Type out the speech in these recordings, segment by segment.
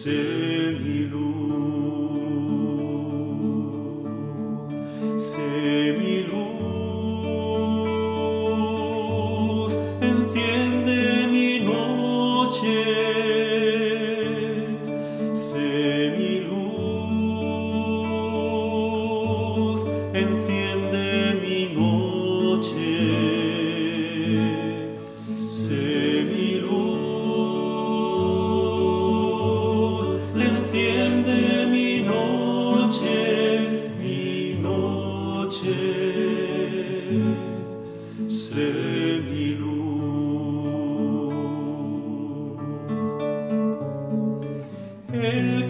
Sé mi luz, El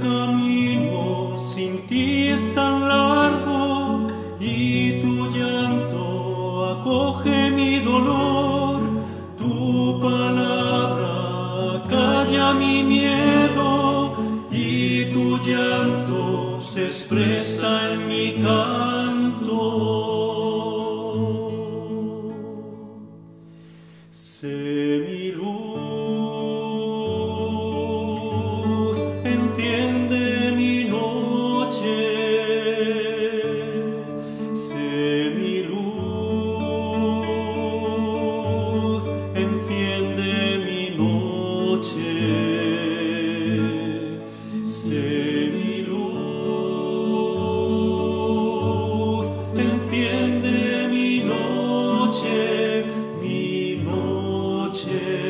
camino sin ti es tan largo y tu llanto acoge mi dolor. Tu palabra calla mi miedo y tu llanto se expresa en mi canto. Say Jesus.